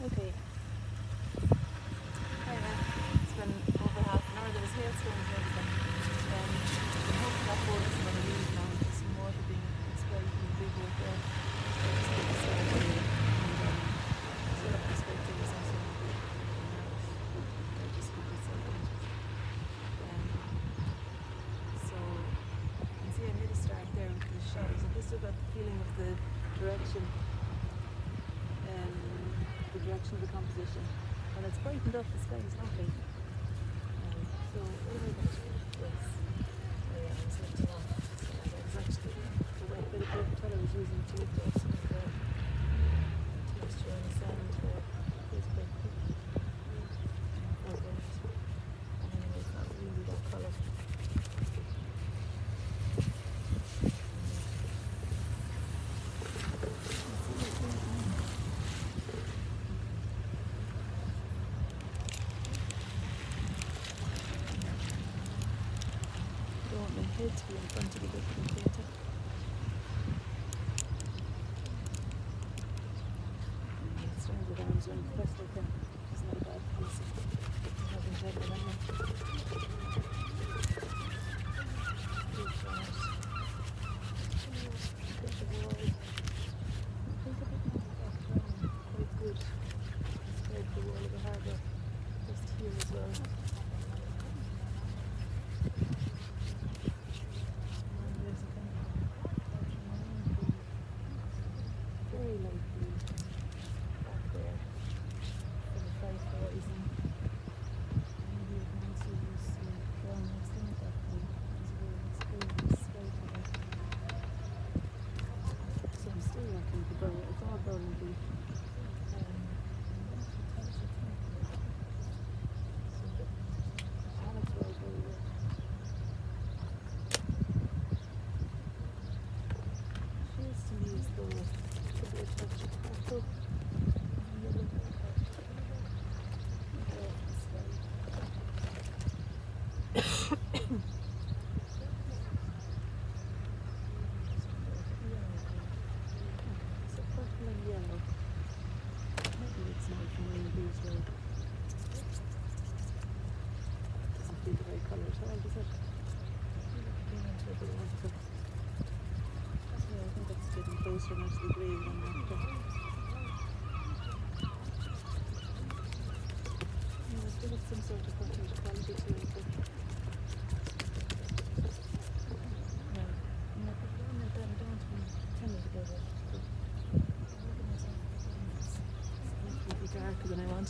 不可以。even though the sky is lovely.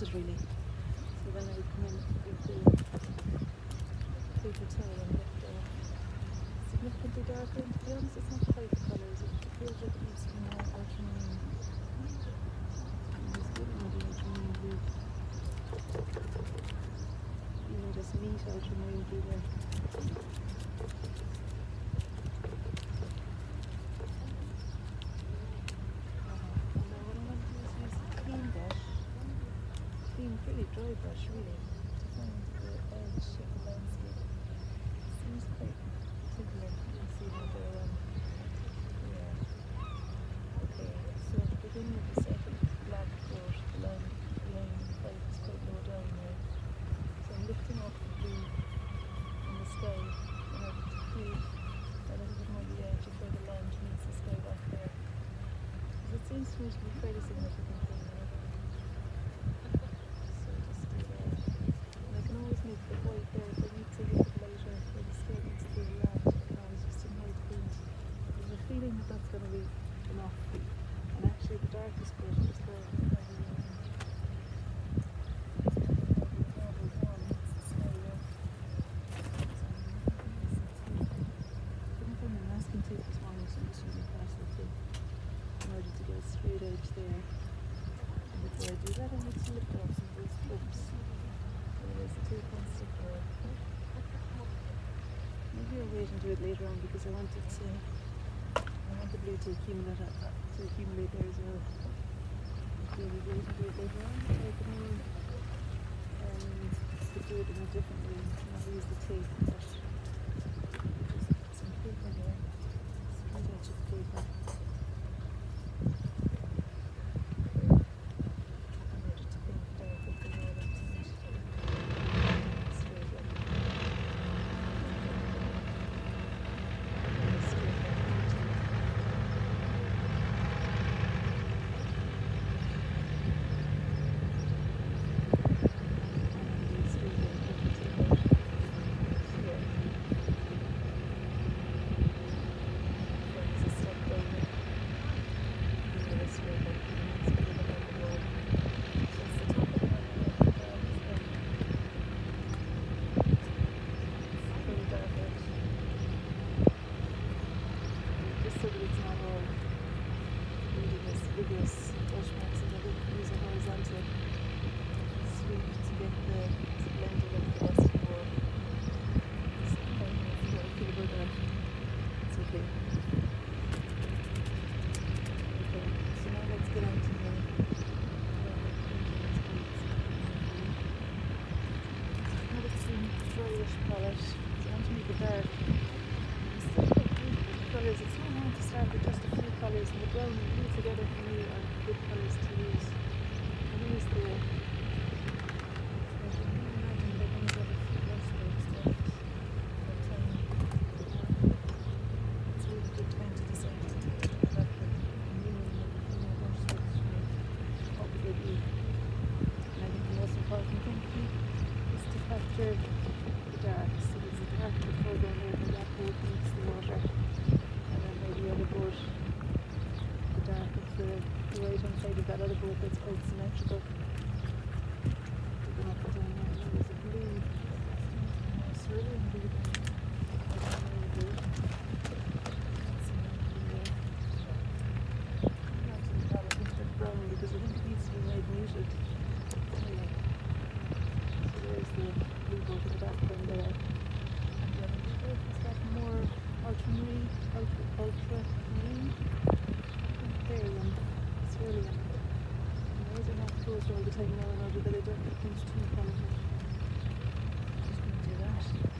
answered really. wanted to, I want the blue to accumulate, up, to accumulate there uh, as well. Do the blue to do it later on, take them in, and do it in a different way, not use the tape. It's really amazing are all the time now in order that they don't get things too political. I'm just going to do that.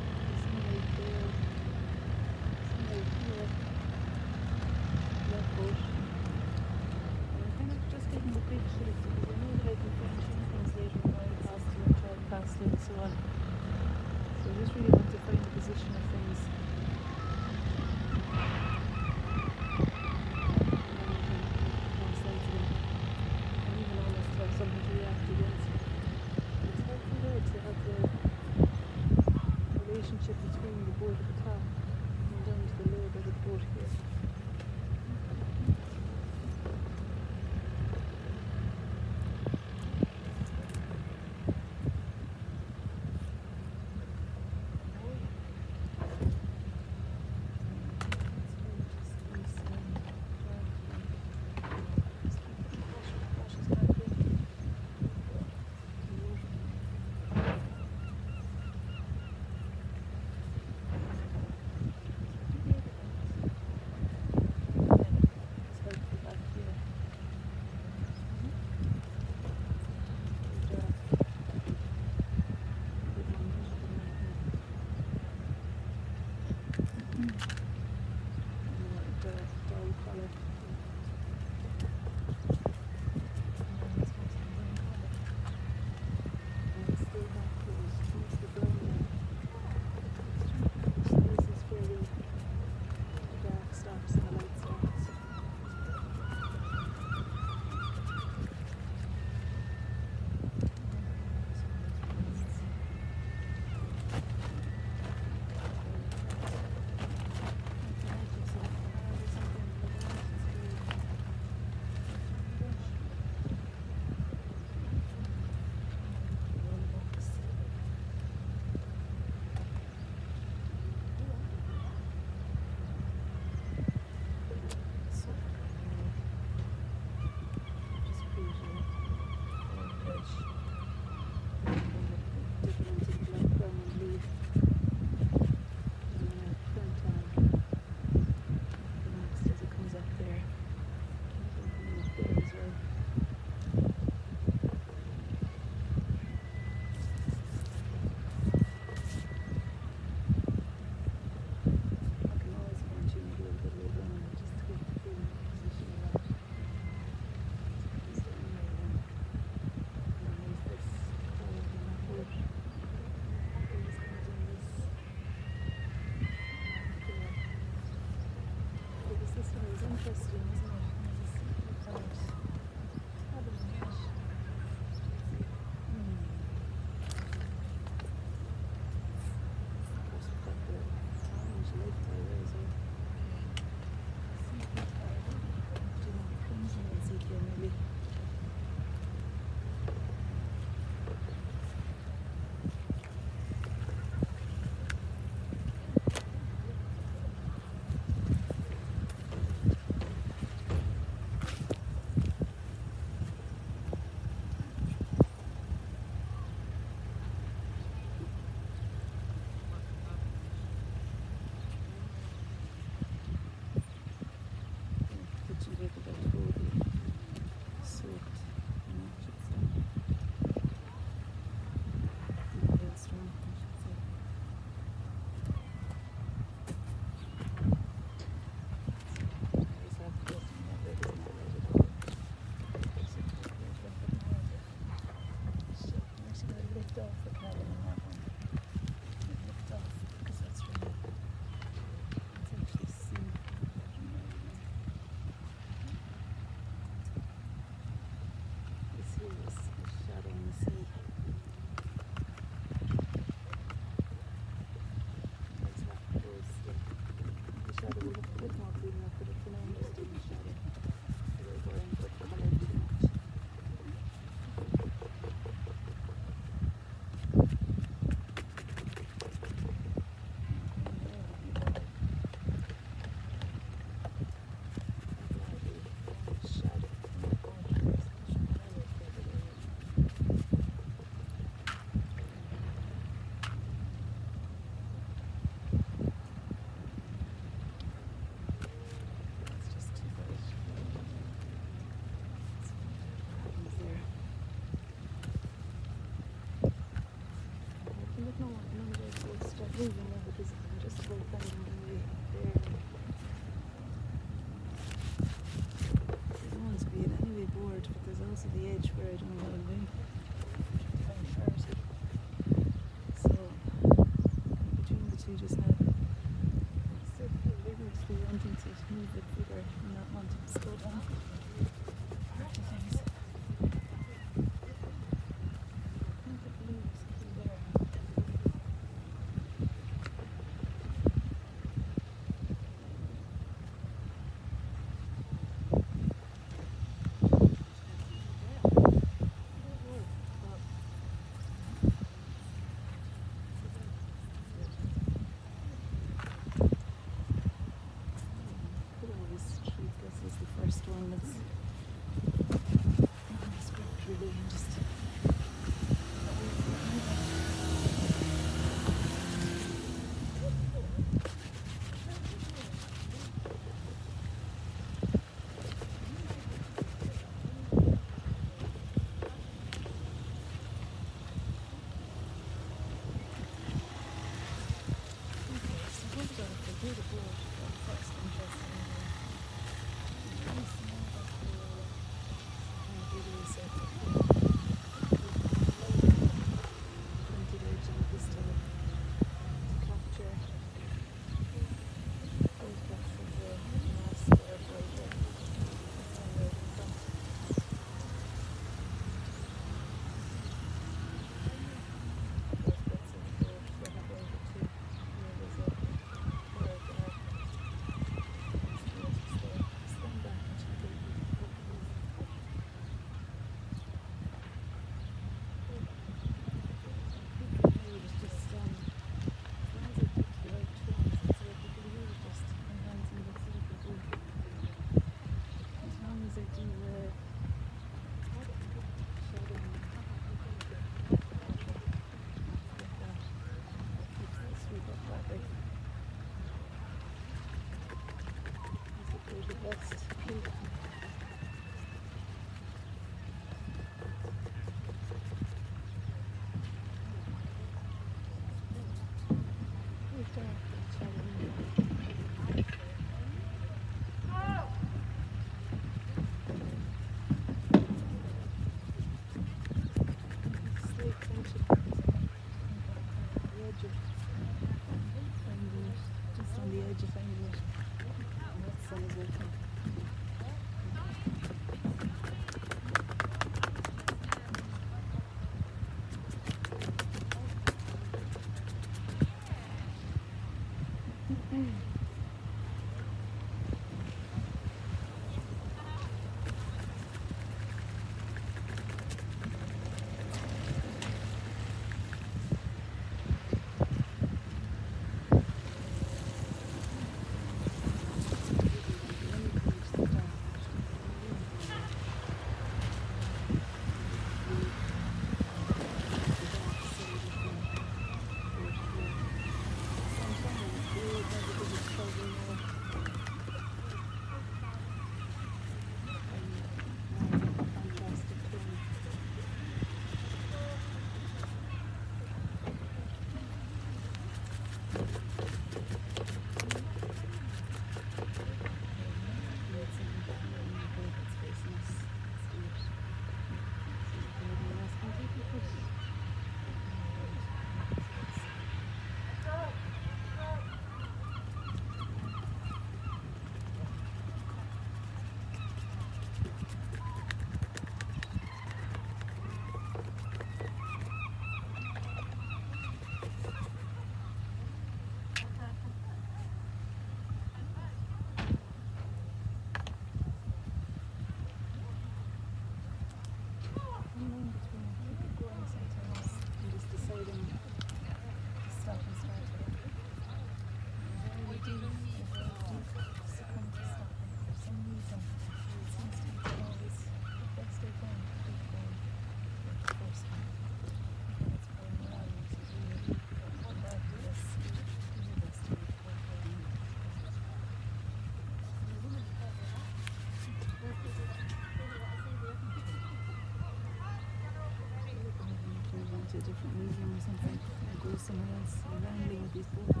someone else wrangling with these people.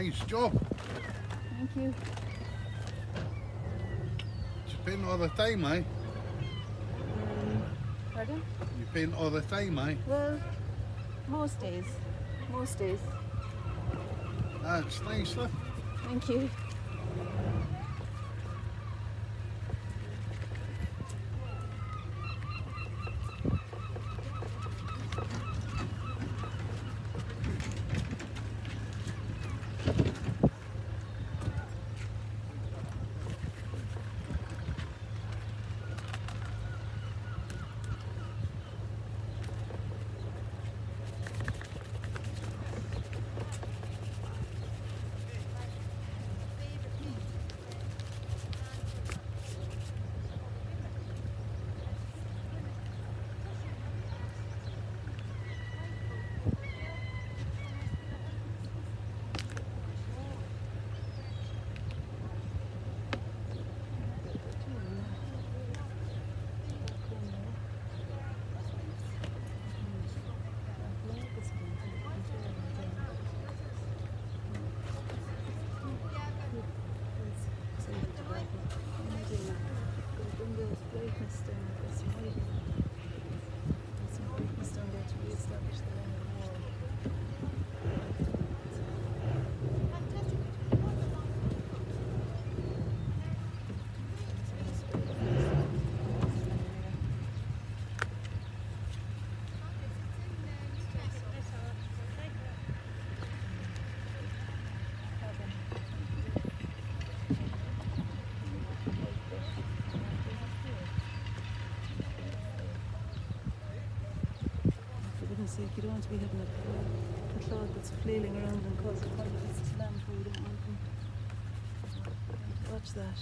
Nice job. Thank you. You paint all the time, eh? Um, pardon? You paint all the time, eh? Well, most days. Most days. That's nice, look. Thank you. Sake, you don't want to be having a, a cloud that's flailing around and causing a to land where you don't want them. Watch that.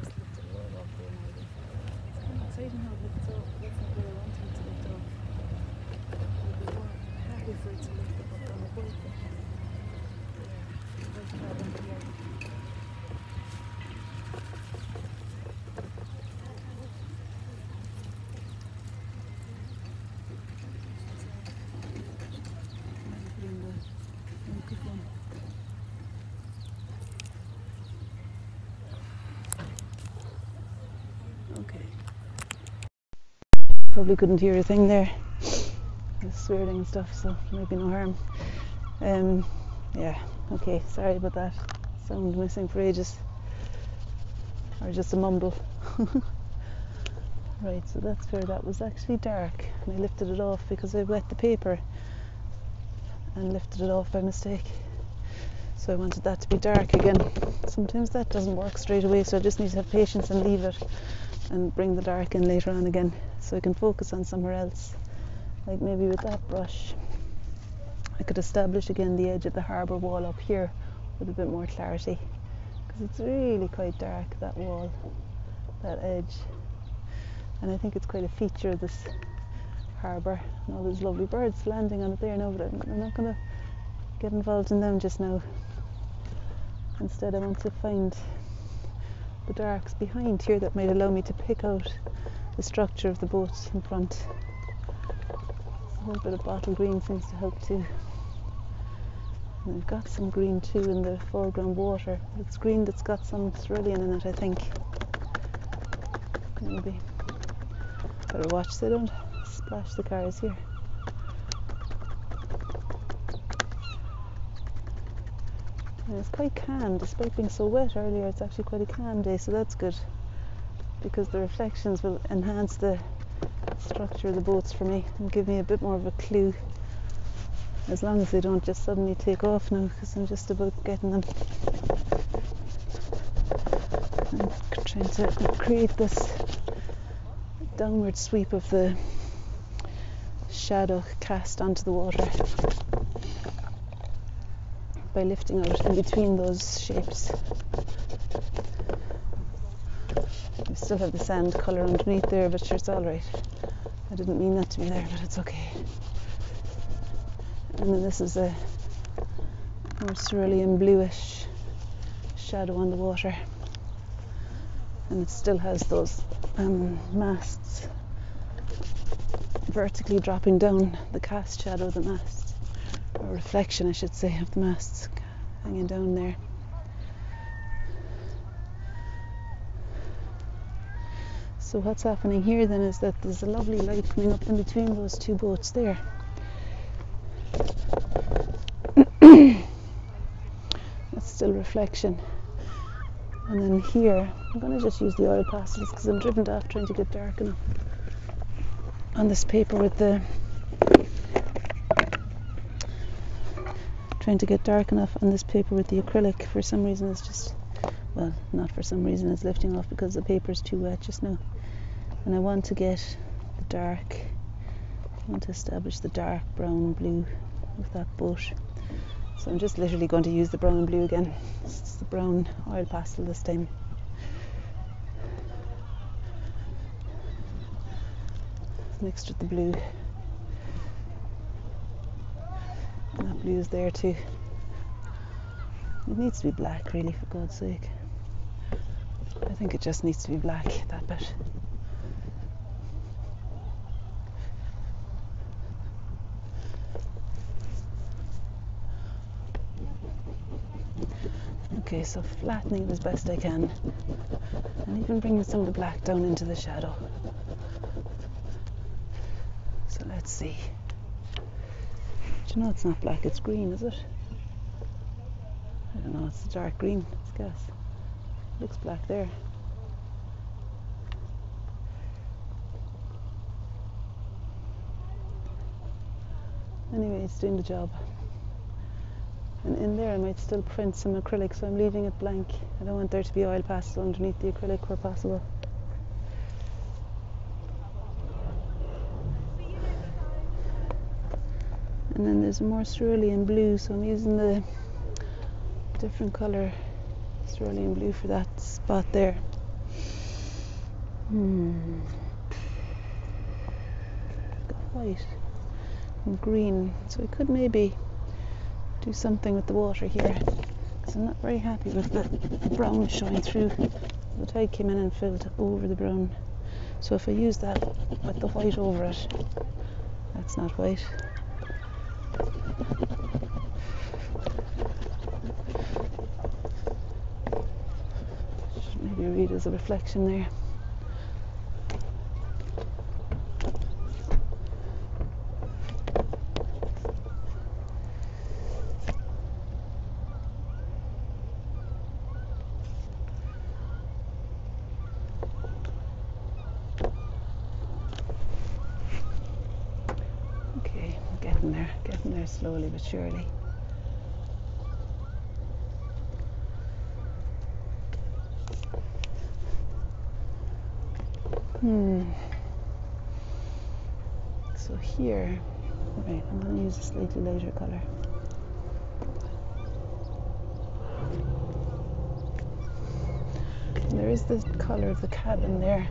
Just lift it right off there now. It's kind of exciting how it lifts off, but that's not where I wanted it to lift off. I'd be more happy for it to lift up on the boat. but- Like that one here. Maybe put in the microphone. Okay. Probably couldn't hear a thing there. The swearing and stuff, so maybe no harm. Um, yeah, okay, sorry about that. Sound missing for ages. or just a mumble. right, so that's where that was actually dark, and I lifted it off because I wet the paper and lifted it off by mistake. So I wanted that to be dark again. Sometimes that doesn't work straight away, so I just need to have patience and leave it and bring the dark in later on again so I can focus on somewhere else. Like maybe with that brush, I could establish again the edge of the harbour wall up here with a bit more clarity because it's really quite dark that wall, that edge. And I think it's quite a feature of this harbour and all those lovely birds landing on it there now, but I'm, I'm not going to get involved in them just now. Instead, I want to find the darks behind here that might allow me to pick out the structure of the boat in front. A little bit of bottle green seems to help too. And I've got some green too in the foreground water. It's green that's got some cerulean in it, I think. Maybe. Better watch so they don't splash the cars here. It's quite calm, despite being so wet earlier. It's actually quite a calm day, so that's good because the reflections will enhance the structure of the boats for me and give me a bit more of a clue. As long as they don't just suddenly take off now, because I'm just about getting them. I'm trying to create this downward sweep of the shadow cast onto the water by lifting out in between those shapes. We still have the sand colour underneath there, but sure, it's all right. I didn't mean that to be there, but it's okay. And then this is a more cerulean bluish shadow on the water, and it still has those um, masts vertically dropping down the cast shadow of the mast, or reflection, I should say, of the masts hanging down there. So what's happening here then is that there's a lovely light coming up in between those two boats there. That's still reflection. And then here, I'm going to just use the oil pastels because I'm driven daft trying to get dark enough on this paper with the trying to get dark enough on this paper with the acrylic. For some reason, it's just well, not for some reason, it's lifting off because the paper is too wet just now. And I want to get the dark I want to establish the dark brown blue of that boat. So I'm just literally going to use the brown and blue again. It's the brown oil pastel this time. Mixed with the blue and blue is there too it needs to be black really for God's sake I think it just needs to be black that bit Okay, so flattening it as best I can and even bringing some of the black down into the shadow. So let's see. Do you know it's not black, it's green, is it? I don't know, it's a dark green, let's guess. Looks black there. Anyway, it's doing the job and in there I might still print some acrylic so I'm leaving it blank I don't want there to be oil pastel underneath the acrylic where possible and then there's more cerulean blue so I'm using the different colour cerulean blue for that spot there hmm. white and green so we could maybe do something with the water here because I'm not very happy with the brown showing through. The tide came in and filled over the brown. So if I use that with the white over it, that's not white. Maybe read as a reflection there. getting there, getting there slowly but surely. Hmm. So here, right, I'm going to use a slightly lighter colour. There is the colour of the cabin there.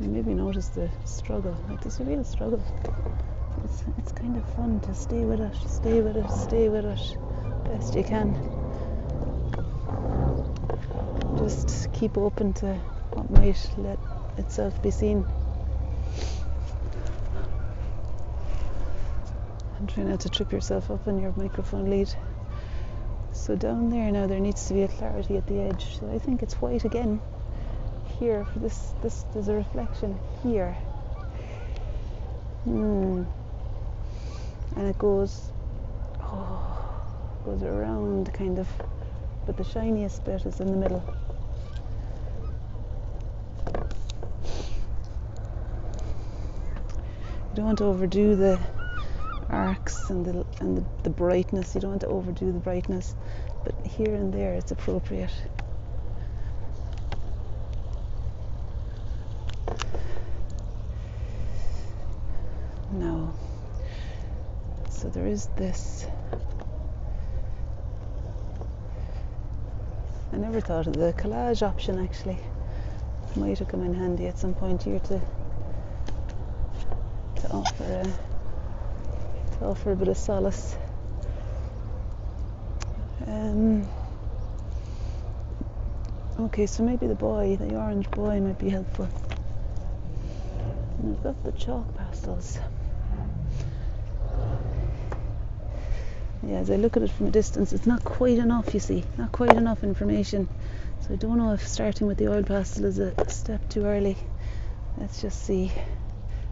You maybe notice the struggle. Like there's a real struggle. It's, it's kind of fun to stay with it, stay with it, stay with it best you can. Just keep open to what might let itself be seen. And try not to trip yourself up on your microphone lead. So down there now there needs to be a clarity at the edge. So I think it's white again. Here for this this there's a reflection here. Hmm. And it goes oh, goes around kind of but the shiniest bit is in the middle. You don't want to overdo the arcs and the and the, the brightness. You don't want to overdo the brightness, but here and there it's appropriate. No. There is this. I never thought of the collage option actually. Might have come in handy at some point here to to offer a to offer a bit of solace. Um, okay, so maybe the boy, the orange boy, might be helpful. And I've got the chalk pastels. Yeah, as I look at it from a distance, it's not quite enough, you see, not quite enough information. So I don't know if starting with the oil pastel is a step too early. Let's just see.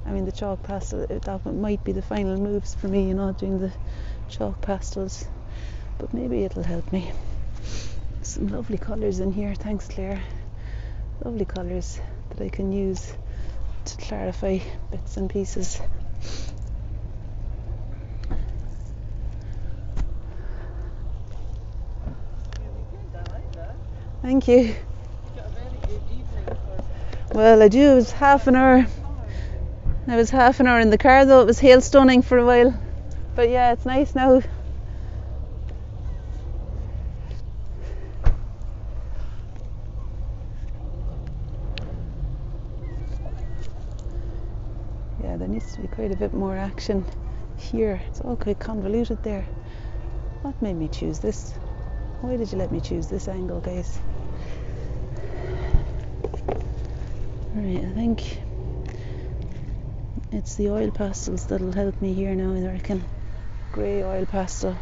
I mean, the chalk pastel, that might be the final moves for me, you know, doing the chalk pastels. But maybe it'll help me. Some lovely colours in here, thanks Claire. Lovely colours that I can use to clarify bits and pieces. Thank you. Well, I do. It was half an hour. I was half an hour in the car though. It was hailstoning for a while. But yeah, it's nice now. Yeah, there needs to be quite a bit more action here. It's all quite convoluted there. What made me choose this? Why did you let me choose this angle, guys? Right, I think it's the oil pastels that'll help me here now, I reckon. Grey oil pastel.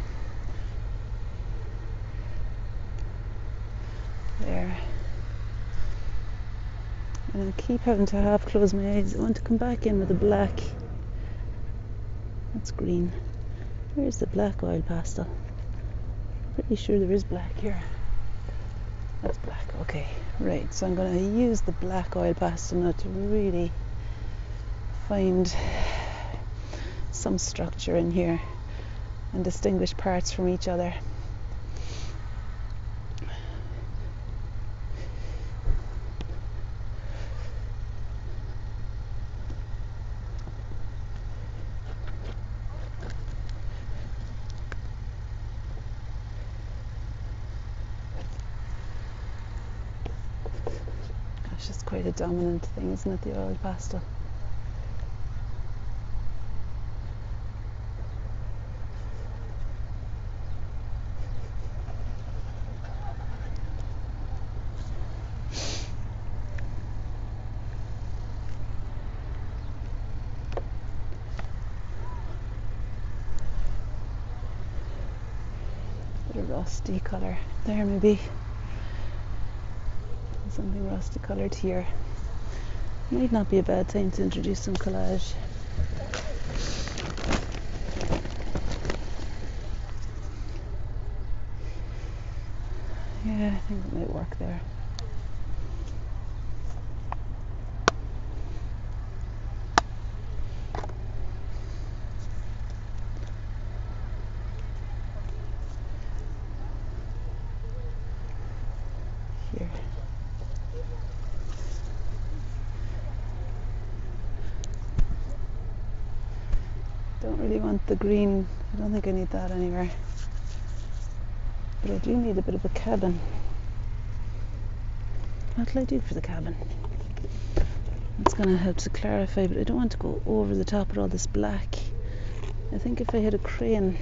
There. And I keep having to half close my eyes. I want to come back in with the black. That's green. Where's the black oil pastel? Pretty sure there is black here. That's black, okay. Right, so I'm going to use the black oil pastel to really find some structure in here and distinguish parts from each other. Dominant thing, isn't it, the oil pastel? Rusty colour there, maybe. Something rusty coloured here. Might not be a bad time to introduce some collage. Yeah, I think it might work there. Don't really want the green. I don't think I need that anywhere. But I do need a bit of a cabin. What'll I do for the cabin? It's going to help to clarify, but I don't want to go over the top of all this black. I think if I had a crayon,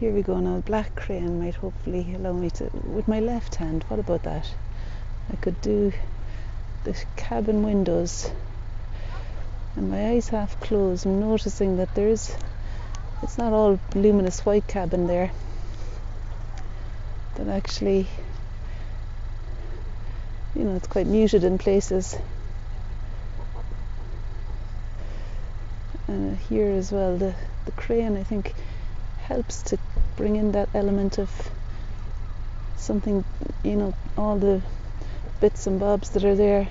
here we go now, a black crayon might hopefully allow me to, with my left hand, what about that? I could do the cabin windows and my eyes half closed. I'm noticing that there is, it's not all luminous white cabin there. That actually, you know, it's quite muted in places. And uh, here as well, the, the crayon I think helps to bring in that element of something, you know, all the bits and bobs that are there.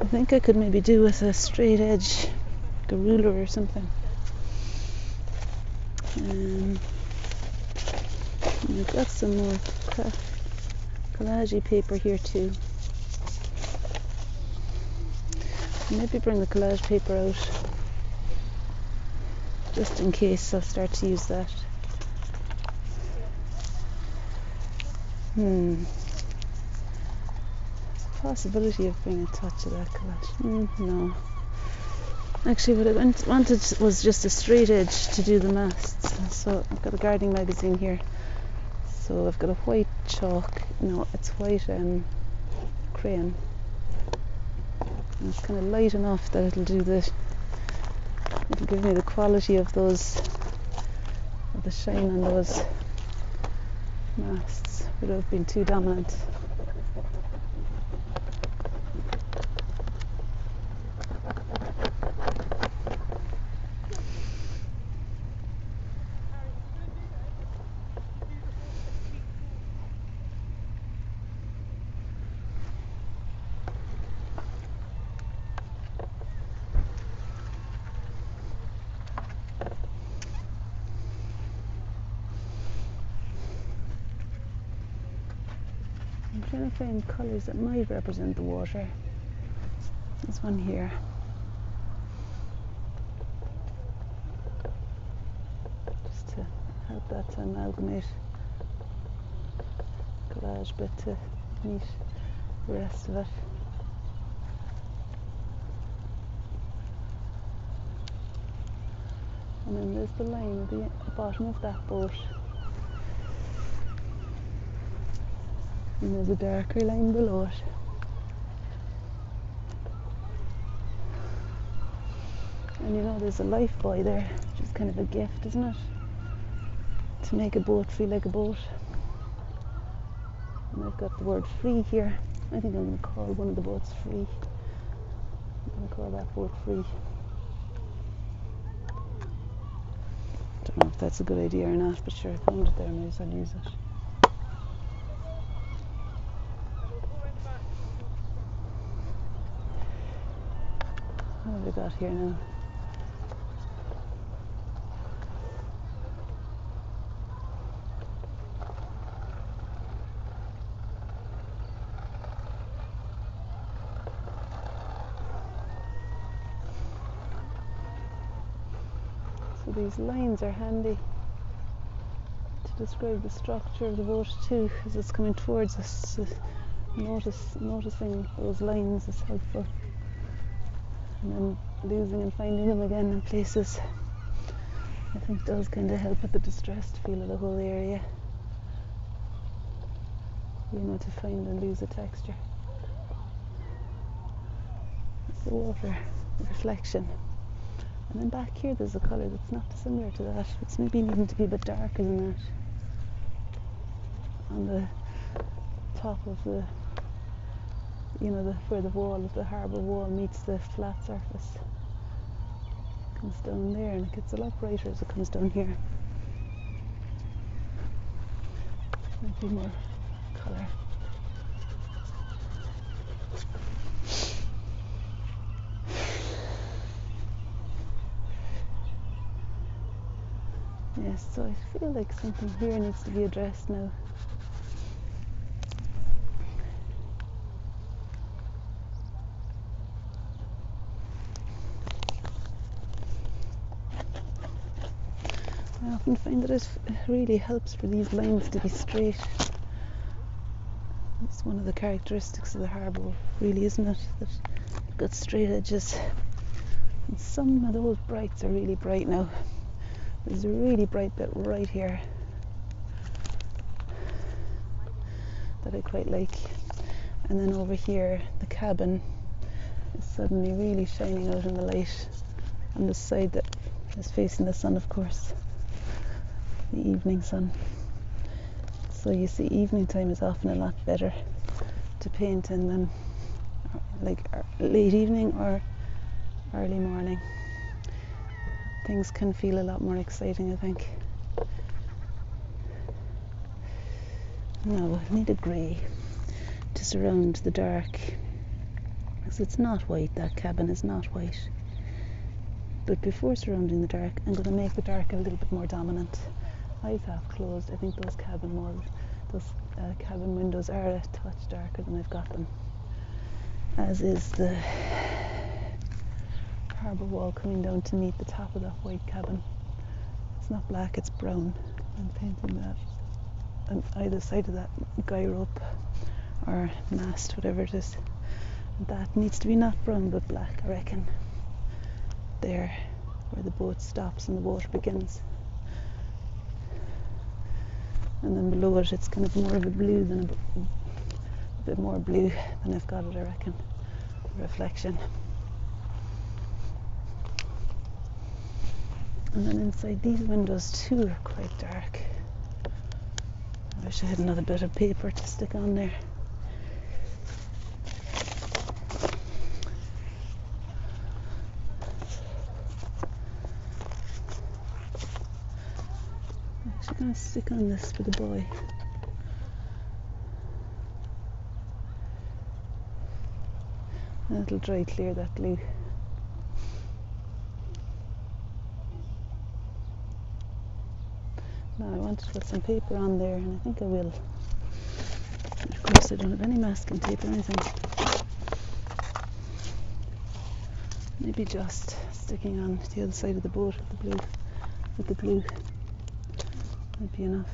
I think I could maybe do with a straight edge, like a ruler or something. Um, I've got some more collage paper here too. Maybe bring the collage paper out just in case I'll start to use that. Hmm possibility of bringing a touch of that collage. Mm, no. Actually, what I wanted was just a straight edge to do the masts. So I've got a gardening magazine here. So I've got a white chalk. No, it's white um, crayon. And it's kind of light enough that it'll do the. It'll give me the quality of those, of the shine on those masts without being too dominant. Trying to find colours that might represent the water. This one here. Just to help that to amalgamate collage bit to meet the rest of it. And then there's the line at the bottom of that boat. And there's a darker line below it. And you know there's a life buoy there, which is kind of a gift, isn't it? To make a boat feel like a boat. And I've got the word free here. I think I'm going to call one of the boats free. I'm going to call that boat free. Don't know if that's a good idea or not, but sure, I found it there, might as well use it. We got here now? So these lines are handy to describe the structure of the boat too as it's coming towards us. Notice, noticing those lines is helpful and then losing and finding them again in places. I think does kind of help with the distressed feel of the whole area. You know to find and lose a texture. The water reflection. And then back here there's a colour that's not dissimilar to that. It's maybe needing to be a bit darker than that. On the top of the you know, the, where the wall of the harbour wall meets the flat surface. Comes down there and it gets a lot brighter as it comes down here. Might be more colour. Yes, so I feel like something here needs to be addressed now. Often find that it really helps for these lines to be straight. It's one of the characteristics of the harbour, really, isn't it? That you've got straight edges. And some of those brights are really bright now. There's a really bright bit right here that I quite like. And then over here, the cabin is suddenly really shining out in the light on the side that is facing the sun, of course, the evening sun. So you see, evening time is often a lot better to paint in than like er, late evening or early morning. Things can feel a lot more exciting, I think. Now I need a grey to surround the dark because it's not white, that cabin is not white. But before surrounding the dark, I'm going to make the dark a little bit more dominant eyes half closed. I think those cabin walls, those uh, cabin windows are a touch darker than I've got them. As is the harbour wall coming down to meet the top of that white cabin. It's not black, it's brown. I'm painting that on either side of that guy rope or mast, whatever it is. That needs to be not brown but black, I reckon. There, where the boat stops and the water begins and then below it it's kind of more of a blue than a, a bit more blue than I've got it I reckon. Reflection. And then inside these windows too are quite dark. I wish I had another bit of paper to stick on there stick on this for the boy. It'll dry clear that glue. Now I want to put some paper on there and I think I will. Of course I don't have any masking tape or anything. Maybe just sticking on the other side of the boat with the blue with the glue might be enough.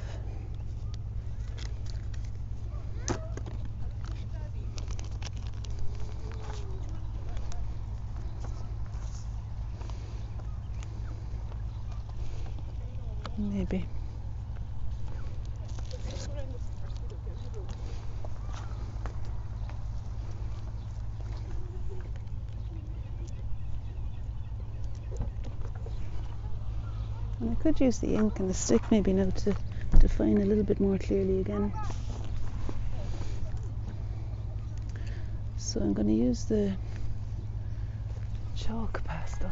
Maybe. And I could use the ink and the stick maybe now to define a little bit more clearly again. So I'm going to use the chalk pastel.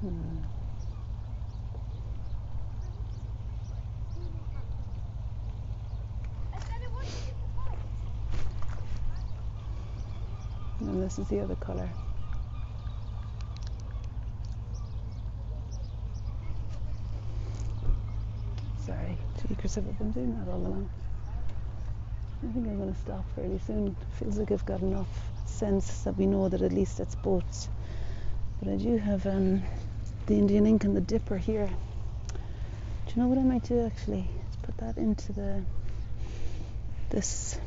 Hmm. And this is the other colour. Sorry, tweakers have been doing that all along. I think I'm going to stop fairly soon. Feels like I've got enough sense that we know that at least it's boats. But I do have um, the Indian ink and the dipper here. Do you know what I might do actually? Let's put that into the this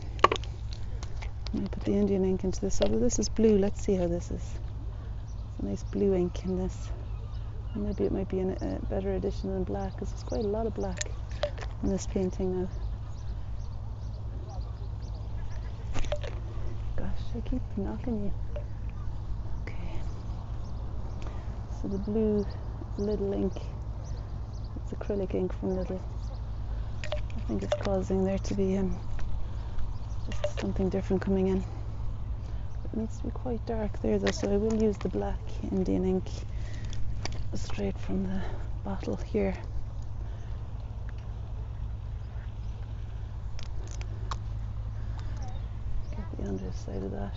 I put the Indian ink into this. Although this is blue, let's see how this is. It's a nice blue ink in this. maybe it might be a better addition than black because there's quite a lot of black in this painting now. Gosh, I keep knocking you. Okay. So the blue little ink, it's acrylic ink from Lidl. I think it's causing there to be um, just something different coming in. It needs to be quite dark there though, so I will use the black Indian ink straight from the bottle here. Get the underside of that.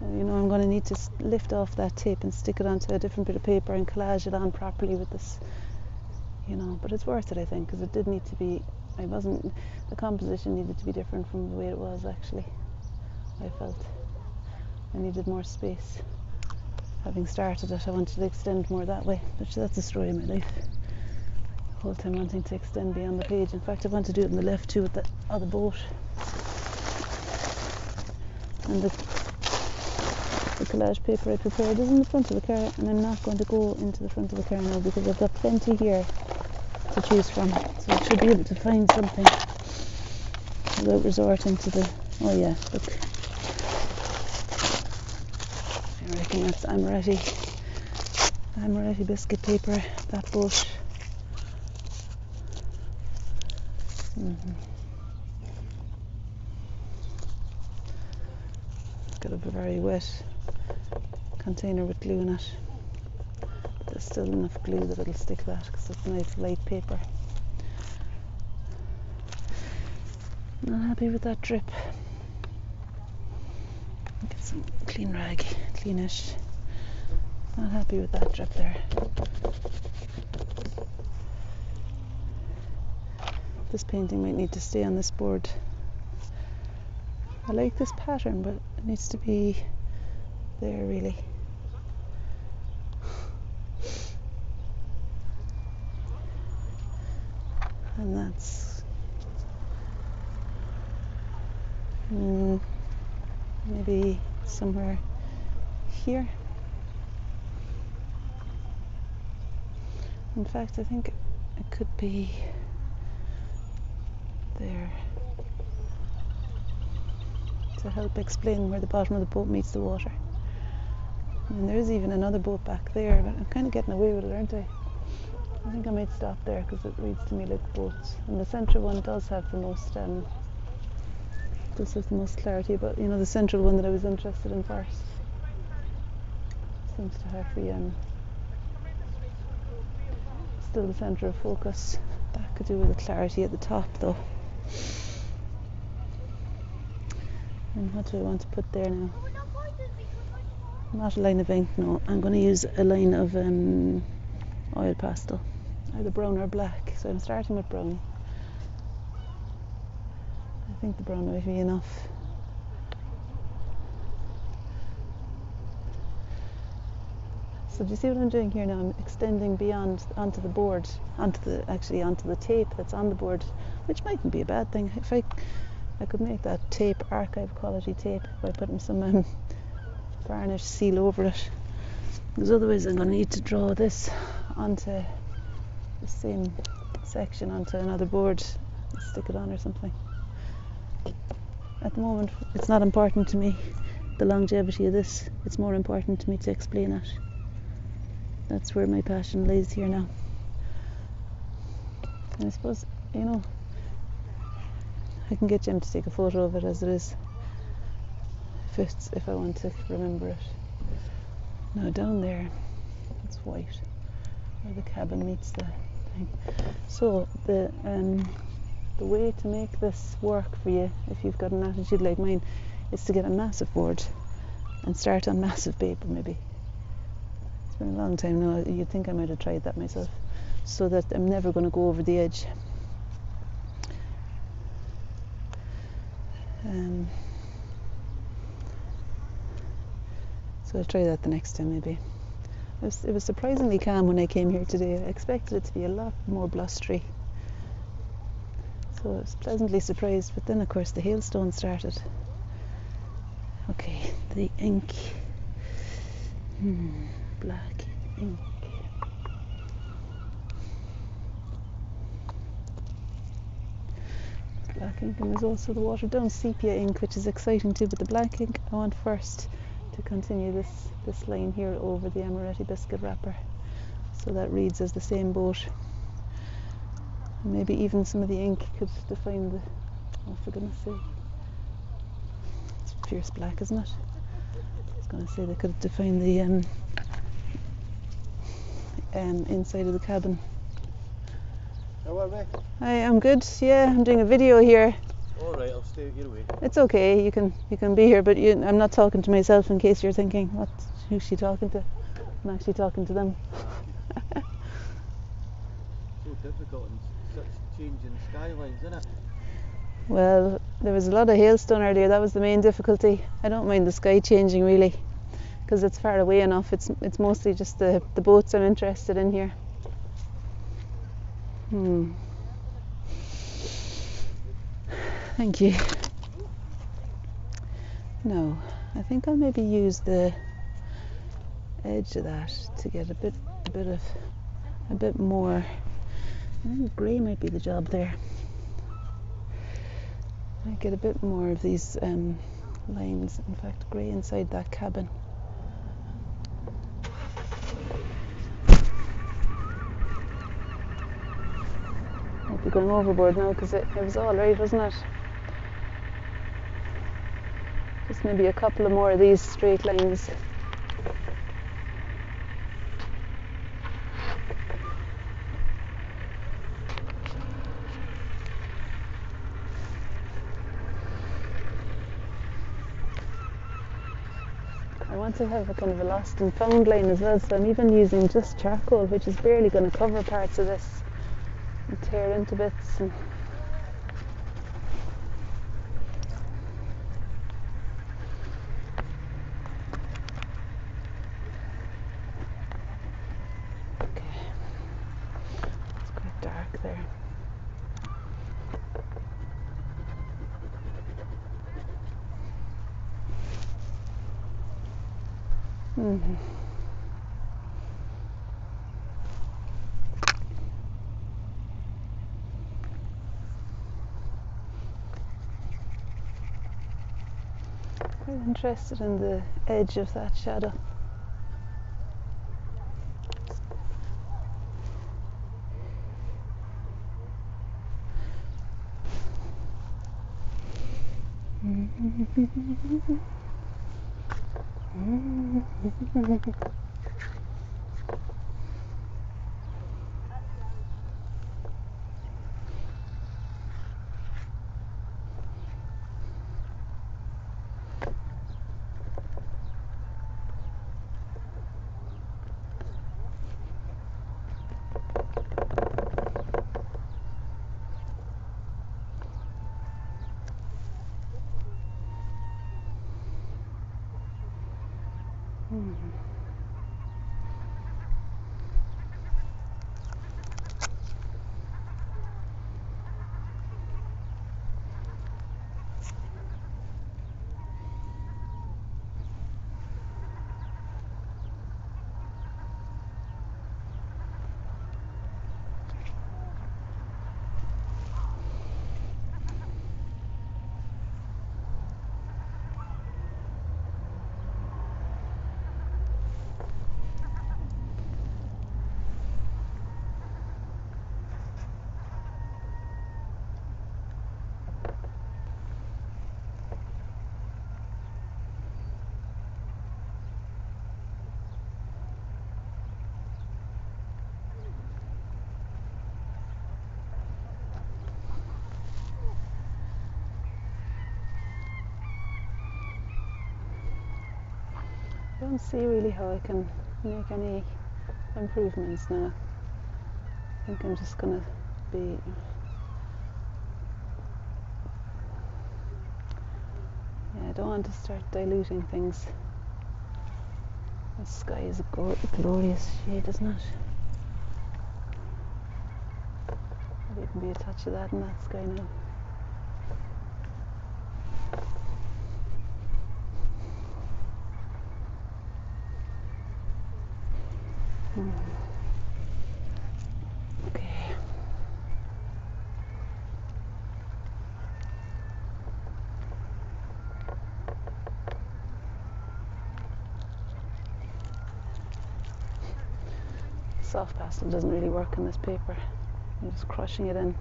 You know, I'm going to need to lift off that tape and stick it onto a different bit of paper and collage it on properly with this, you know, but it's worth it, I think, because it did need to be I wasn't. The composition needed to be different from the way it was actually. I felt I needed more space. Having started it, I wanted to extend more that way. But that's the story of my life. The whole time wanting to extend beyond the page. In fact, I want to do it on the left too with the other boat. And the, the collage paper I prepared is in the front of the car, and I'm not going to go into the front of the car now because I've got plenty here to choose from. So I should be able to find something without resorting to the. Oh yeah, look. I reckon that's Amaretti. Amaretti biscuit paper. That boat. hmm Got a very wet container with glue in it. There's still enough glue that it'll stick that because it's nice light paper. Not happy with that drip. Get some clean rag, cleanish. Not happy with that drip there. This painting might need to stay on this board. I like this pattern, but it needs to be there really. And that's mm, maybe somewhere here. In fact, I think it could be there to help explain where the bottom of the boat meets the water. And there's even another boat back there, but I'm kind of getting away with it, aren't I? I think I might stop there because it reads to me like boats. And the central one does have the most, um, does have the most clarity, but you know, the central one that I was interested in first seems to have the, um, still the centre of focus. That could do with the clarity at the top though. And what do I want to put there now? Not a line of ink, no. I'm going to use a line of um, oil pastel, either brown or black. So I'm starting with brown. I think the brown might be enough. So do you see what I'm doing here now? I'm extending beyond onto the board, onto the actually onto the tape that's on the board, which mightn't be a bad thing. If I I could make that tape archive quality tape by putting some um, varnish seal over it. Because otherwise I'm going to need to draw this onto the same section onto another board and stick it on or something. At the moment it's not important to me the longevity of this. It's more important to me to explain it. That's where my passion lays here now. And I suppose, you know, I can get Jim to take a photo of it as it is it's if I want to remember it. Now down there it's white where the cabin meets the So the um, the way to make this work for you if you've got an attitude like mine is to get a massive board and start on massive paper maybe. It's been a long time now. You'd think I might have tried that myself. So that I'm never going to go over the edge. Um, so I'll try that the next time maybe. It was, it was surprisingly calm when I came here today. I expected it to be a lot more blustery. So I was pleasantly surprised, but then of course the hailstone started. Okay, the ink. Hmm, black ink. Black ink, and there's also the watered down sepia ink, which is exciting too. But the black ink, I want first to continue this this line here over the amaretti biscuit wrapper, so that reads as the same boat. Maybe even some of the ink could define the. Oh, for goodness sake! It's fierce black, isn't it? I was going to say they could define the um, um, inside of the cabin. How are we? Hi, I'm good. Yeah, I'm doing a video here. All right, I'll stay your way. It's okay. You can you can be here, but you, I'm not talking to myself in case you're thinking, what? Who's she talking to? I'm actually talking to them. So difficult in such changing skylines, isn't it? Well, there was a lot of hailstone earlier. That was the main difficulty. I don't mind the sky changing really, because it's far away enough. It's it's mostly just the the boats I'm interested in here. Hmm. Thank you. No, I think I'll maybe use the edge of that to get a bit a bit of a bit more. I think grey might be the job there. I get a bit more of these um, lines, in fact, grey inside that cabin. Might be going overboard now because it, it was all right, wasn't it? Just maybe a couple of more of these straight lines. I want to have a kind of a lost and found line as well, so I'm even using just charcoal, which is barely going to cover parts of this and tear into bits. And okay, it's quite dark there. Mhm. Quite interested in the edge of that shadow. Thank you. I don't see really how I can make any improvements now. I think I'm just gonna be yeah, I don't want to start diluting things. The sky is a gor- glorious shade, isn't it? There'll even be a touch of that in that sky now. Hmm. Okay. Soft pastel doesn't really work on this paper. I'm just crushing it in.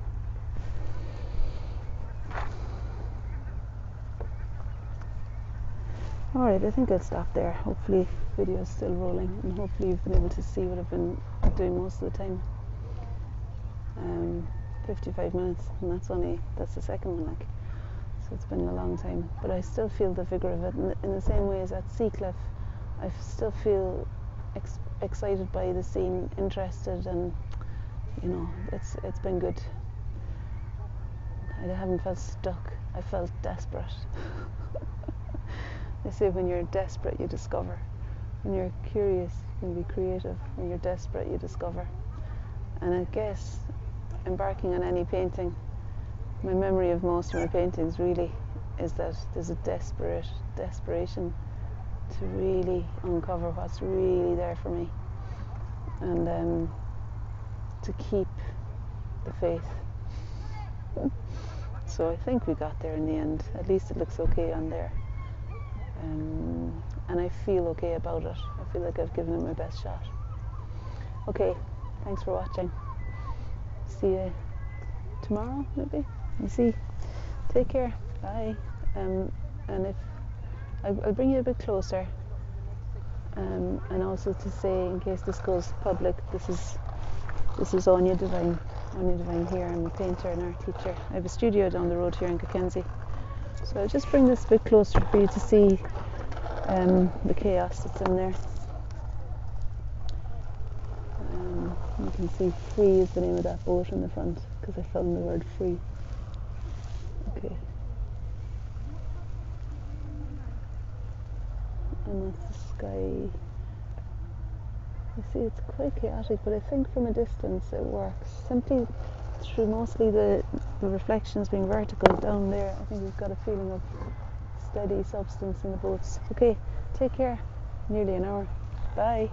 Alright, I think I'll stop there. Hopefully video is still rolling and hopefully you've been able to see what I've been doing most of the time. Um, 55 minutes and that's only, that's the second one like. So it's been a long time. But I still feel the vigour of it in the, in the same way as at Seacliff. I still feel ex- excited by the scene, interested and you know, it's it's been good. I haven't felt stuck. I felt desperate. they say when you're desperate, you discover. When you're curious, you can be creative. When you're desperate, you discover. And I guess embarking on any painting, my memory of most of my paintings really is that there's a desperate desperation to really uncover what's really there for me and um, to keep the faith. So I think we got there in the end. At least it looks okay on there. Um, and I feel okay about it. I feel like I've given it my best shot. Okay, thanks for watching. See you tomorrow, maybe. You see. Take care. Bye. Um, and if I- I'll bring you a bit closer. Um, and also to say, in case this goes public, this is this is Aine Divine. Aine Divine here. I'm a painter and art teacher. I have a studio down the road here in Cockenzie. So I'll just bring this a bit closer for you to see um, the chaos that's in there. Um, you can see free is the name of that boat in the front because I found the word free. Okay. And that's the sky. You see, it's quite chaotic, but I think from a distance it works. Simply through mostly the, the reflections being vertical down there, I think we've got a feeling of steady substance in the boats. Okay, take care. Nearly an hour. Bye.